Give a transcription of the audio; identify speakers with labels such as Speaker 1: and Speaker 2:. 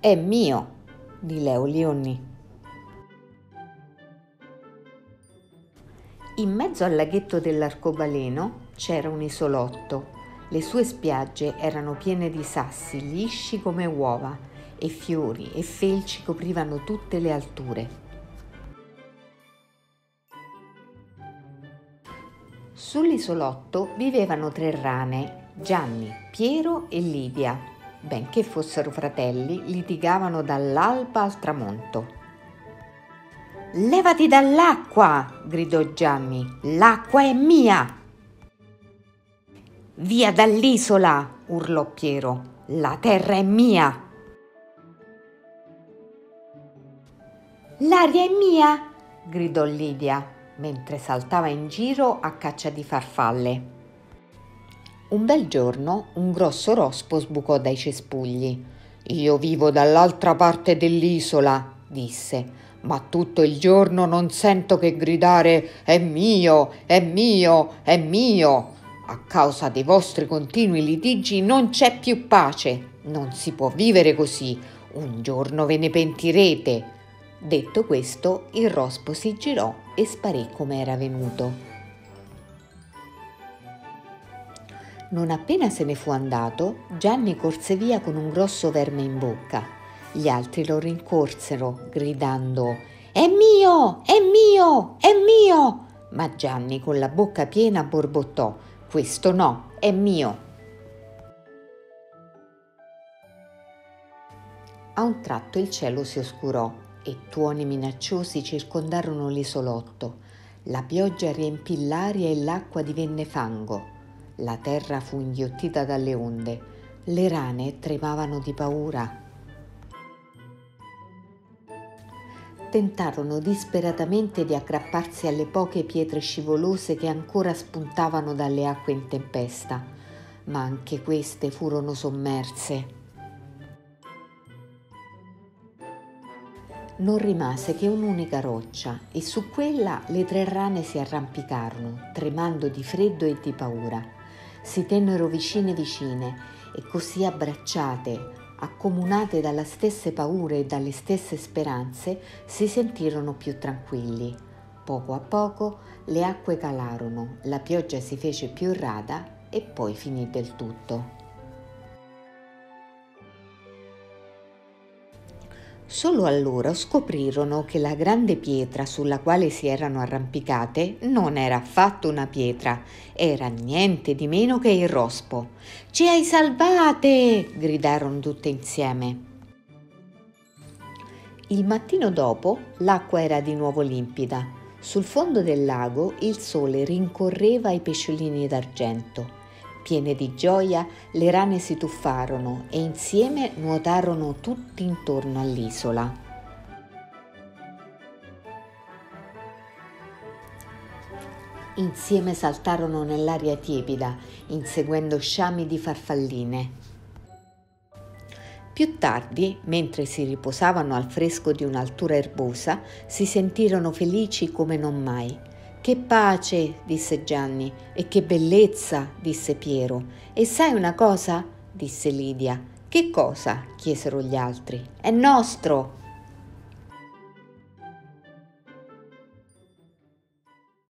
Speaker 1: è mio di Leo Leoni. In mezzo al laghetto dell'arcobaleno c'era un isolotto. Le sue spiagge erano piene di sassi lisci come uova e fiori e felci coprivano tutte le alture. Sull'isolotto vivevano tre rane, Gianni, Piero e Lidia. Benché fossero fratelli, litigavano dall'alba al tramonto. Levati dall'acqua! gridò Gianni. L'acqua è mia! Via dall'isola! urlò Piero. La terra è mia! L'aria è mia! gridò Lidia mentre saltava in giro a caccia di farfalle. Un bel giorno un grosso rospo sbucò dai cespugli. Io vivo dall'altra parte dell'isola, disse, ma tutto il giorno non sento che gridare è mio, è mio, è mio. A causa dei vostri continui litigi non c'è più pace. Non si può vivere così. Un giorno ve ne pentirete. Detto questo, il rospo si girò e sparì come era venuto. Non appena se ne fu andato, Gianni corse via con un grosso verme in bocca. Gli altri lo rincorsero, gridando È mio! È mio! È mio! Ma Gianni con la bocca piena borbottò Questo no, è mio! A un tratto il cielo si oscurò e tuoni minacciosi circondarono l'isolotto. La pioggia riempì l'aria e l'acqua divenne fango. La terra fu inghiottita dalle onde. Le rane tremavano di paura. Tentarono disperatamente di aggrapparsi alle poche pietre scivolose che ancora spuntavano dalle acque in tempesta, ma anche queste furono sommerse. non rimase che un'unica roccia e su quella le tre rane si arrampicarono, tremando di freddo e di paura. Si tennero vicine vicine e così abbracciate, accomunate dalle stesse paure e dalle stesse speranze, si sentirono più tranquilli. Poco a poco le acque calarono, la pioggia si fece più rada e poi finì del tutto. Solo allora scoprirono che la grande pietra sulla quale si erano arrampicate non era affatto una pietra, era niente di meno che il rospo. Ci hai salvate! gridarono tutte insieme. Il mattino dopo l'acqua era di nuovo limpida. Sul fondo del lago il sole rincorreva i pesciolini d'argento. Piene di gioia, le rane si tuffarono e insieme nuotarono tutti intorno all'isola. Insieme saltarono nell'aria tiepida, inseguendo sciami di farfalline. Più tardi, mentre si riposavano al fresco di un'altura erbosa, si sentirono felici come non mai che pace, disse Gianni, e che bellezza, disse Piero. E sai una cosa? disse Lidia. Che cosa? chiesero gli altri. È nostro,